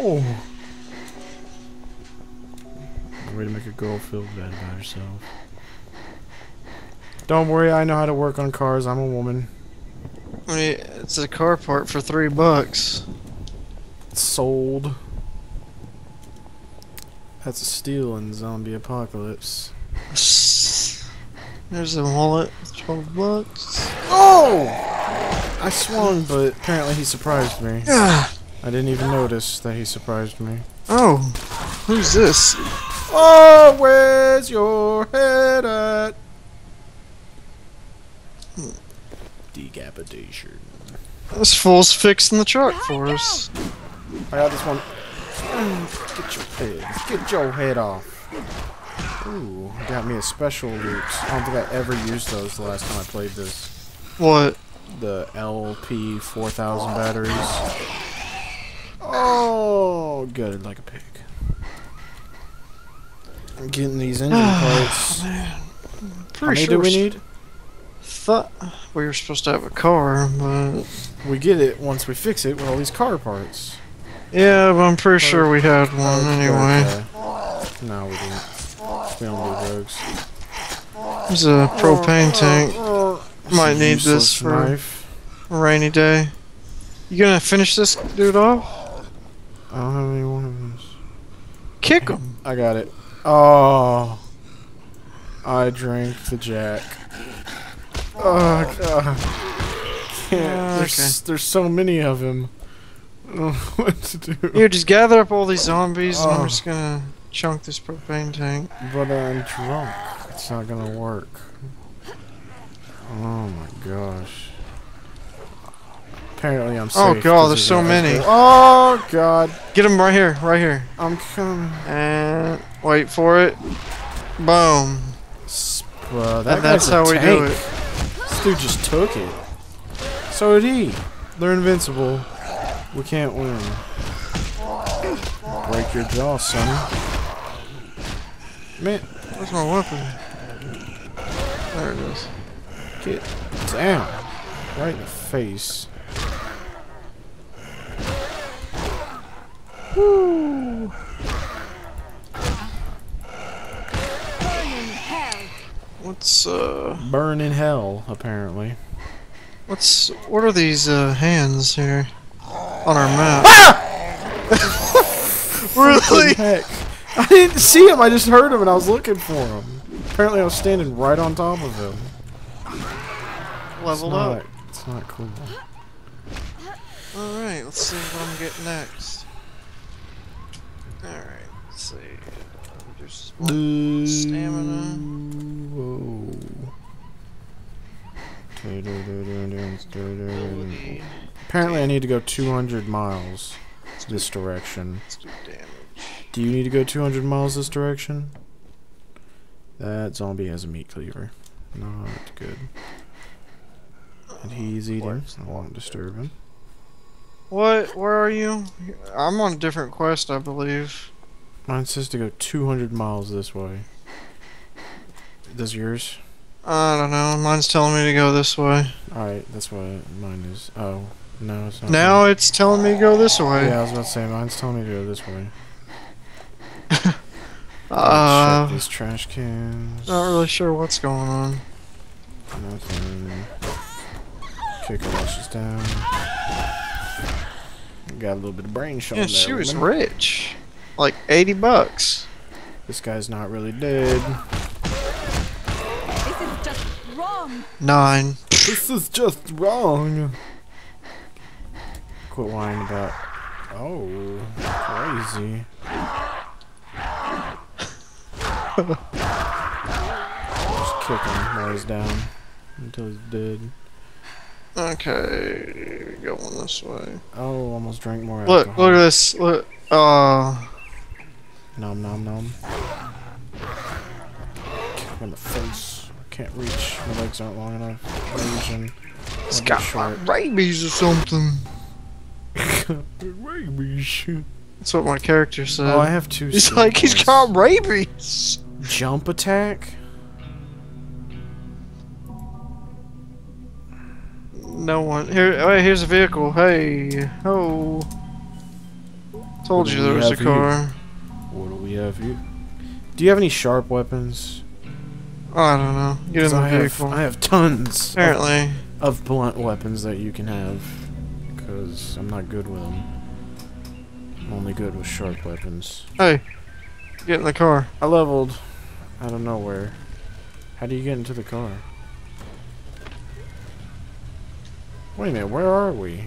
Oh. No! Way to make a girl feel bad about herself. Don't worry, I know how to work on cars. I'm a woman. I mean, it's a car part for three bucks. Sold. That's a steal in zombie apocalypse. There's a wallet, twelve bucks. Oh! I swung, but apparently he surprised me. I didn't even notice that he surprised me. oh, who's this? Oh, where's your head at? Decapitation. This fool's fixing the truck for us. I got this one. Get your head. Get your head off. Ooh, got me a special loot. I don't think I ever used those the last time I played this. What? The LP 4000 batteries. Oh, gutted like a pig. I'm getting these engine ah, parts. How Pretty many sure do we need? Thought we were supposed to have a car, but We get it once we fix it with all these car parts. yeah, but I'm pretty sure we had oh, one Okay, anyway. okay. No, we didn't. We don't do drugs. There's a propane tank. Might need this for- knife. A rainy day. You gonna finish this dude off? I don't have any one of those. Kick him. I got it. Oh, I drank the jack. Oh god, can't. Uh, There's there's so many of him. I don't know what to do. Here, just gather up all these zombies, and Oh. I'm just gonna chunk this propane tank. But I'm drunk. It's not gonna work. Oh my gosh. Apparently I'm oh, safe. Oh, god, there's so a- many. Oh god, Get him right here, right here. I'm coming. And wait for it. Boom. Bro, that And that's guy's a how we do it. This dude just took it. So did he. They're invincible. We can't win. Break your jaw, son. Man, Where's my weapon? There it is. get down. Right in the face. Woo. What's uh? Burn in hell, apparently. What's what are these uh hands here on our map? really? Heck. I didn't see him, I just heard him and I was looking for him. Apparently I was standing right on top of him. It's Leveled not, up. it's not cool. All right, let's see what I'm getting next. All right, let's see. There's Stamina. Whoa. ability. Apparently I need to go 200 miles this direction. Let's do damage. Do you need to go 200 miles this direction? That zombie has a meat cleaver. Not good. And he's eating. I won't disturb him. What? Where are you? I'm on a different quest, I believe. Mine says to go 200 miles this way. Does yours? I don't know. Mine's telling me to go this way. Alright, that's what mine is. Oh, no, it's not. Now it's telling me to go this way. Yeah, I was about to say, mine's telling me to go this way. Uh, Check these trash cans. not really sure what's going on. Nothing. Kick her while she's down. Got a little bit of brain showing Yeah, she was rich. Like 80 bucks. This guy's not really dead. This is just wrong. Nine. this is just wrong. Quit whining about. Oh, crazy. Just kick him while he's down until he's dead. Okay, going this way. Oh, almost drank more Look, alcohol. look at this. Look. Uh, Nom nom nom. Kick in the face. I can't reach. My legs aren't long enough. Asian. it's got short. rabies or something. Rabies. That's what my character said. Oh, I have two. He's skill like, he's got rabies. jump attack. No one. Here, oh, here's a vehicle. Hey, oh. Told you there was a car. What do we have here? Do you have any sharp weapons? Oh, I don't know. Get in the I have. I have tons Apparently. of blunt weapons that you can have. Because I'm not good with them. I'm only good with sharp weapons. Hey, get in the car. I leveled out of nowhere. How do you get into the car? Wait a minute, where are we?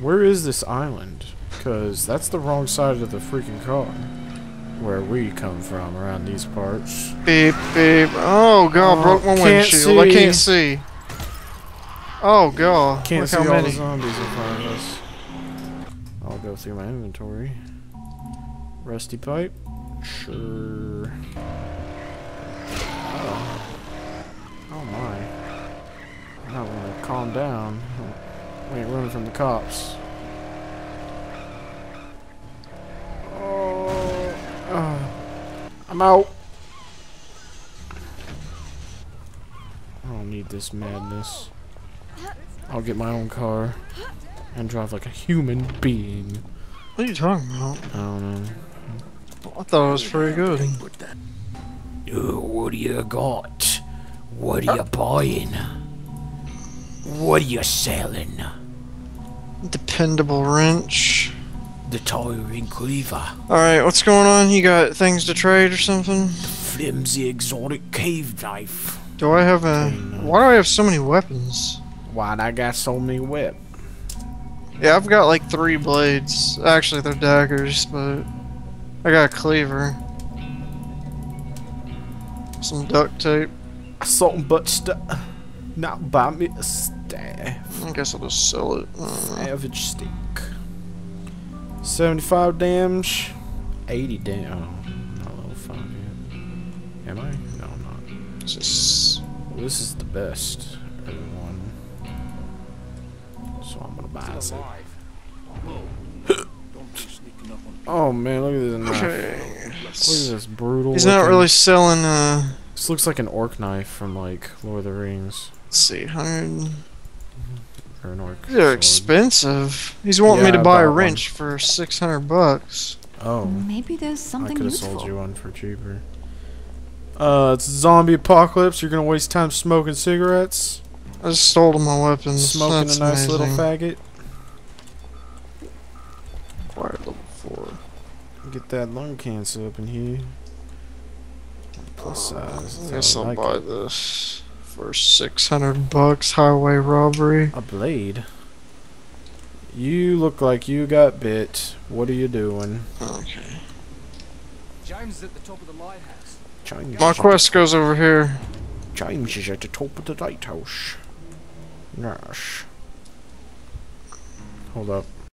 Where is this island? Because that's the wrong side of the freaking car. Where we come from, around these parts. Beep, beep. Oh, God, Oh, broke my windshield. I can't see. Oh, God. Can't Look see how many. all the zombies in front of us. I'll go through my inventory. Rusty pipe? Sure. Oh. Oh my. I'm not gonna calm down. We ain't running from the cops. Oh. oh. I'm out. I don't need this madness. I'll get my own car and drive like a human being. What are you talking about? I don't know. I thought it was pretty good. What do you got? What are you buying? What are you selling? Dependable wrench. The tiring cleaver, Alright, what's going on? You got things to trade or something? flimsy exotic cave knife. Do I have a... Why do I have so many weapons? Why'd I got so many whip? Yeah, I've got like three blades. Actually, they're daggers, but... I got a cleaver. Some duct tape. Something but stuff. Not buy me a staff. I guess I'll just sell it. Savage stick. 75 damage. 80 damage. Oh, not level 5 yet. Am I? No, I'm not. just... Well, this is the best. Everyone. So I'm gonna buy it. Oh man, look at this knife. Okay. Look at this brutal. He's not really selling, uh... This looks like an orc knife from like Lord of the Rings. Let's see, 100... Or an orc. They're sword. expensive. He's wanting me to buy a bought one. wrench for 600 bucks. Oh. Maybe there's something I could have sold you one for cheaper. Uh, it's zombie apocalypse. You're gonna waste time smoking cigarettes, I just stole all my weapons. smoking That's a nice little amazing. faggot. Acquired level 4. Get that lung cancer up in here. Plus size. I guess I I'll like buy it. this for 600 bucks. Highway robbery. A blade. You look like you got bit. What are you doing? Okay. James is at the top of the lighthouse. James My is at quest goes over here. the- James is at the top of the lighthouse. Nash. Hold up.